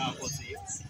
What's?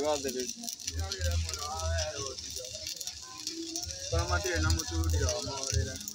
がでる Selamat tinggal, selamat tinggal.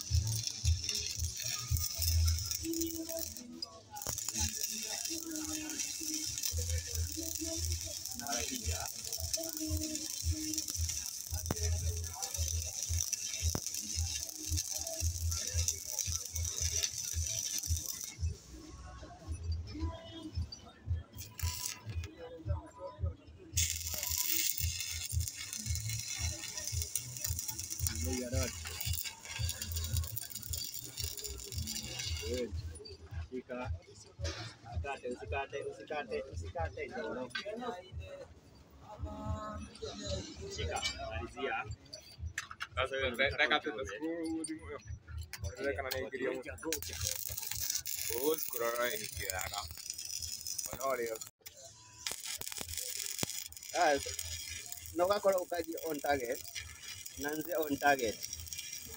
Shika. Usikate, usikate, usikate, usikate. Shika. Malizia. Sasa hiyo ndaka tu Ndeka na niingilia mu. Goja, goja. Boss kurora ni kiaga. Ona. Ah, na ugakorwo ukaji on target. Nanzia on target.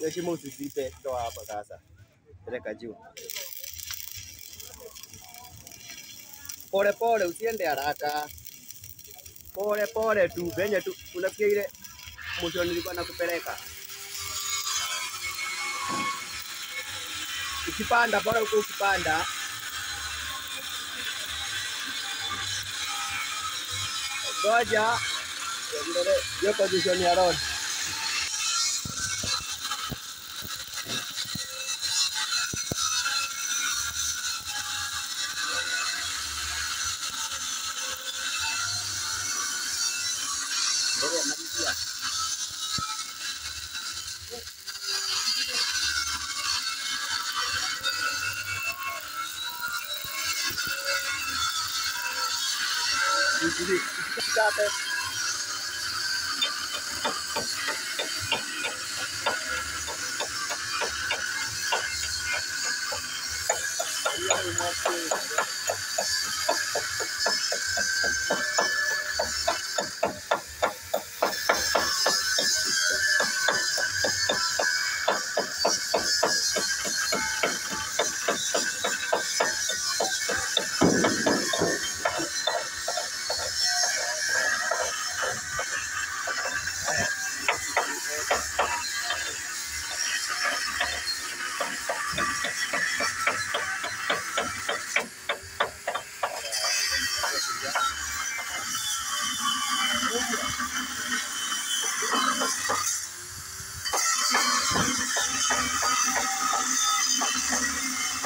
Yoshimo shimo usizipe, toa hapo sasa. Peleka juu. Pole pole, usiende haraka. Pole pole tu, venye tu unafikia ile mwisho nilikuwa nakupeleka. Ukipanda bora uko ukipanda. Ngoja. Hiyo position ya road. Injili ikipata 全部一緒に戦いで勝手に勝つことに決める。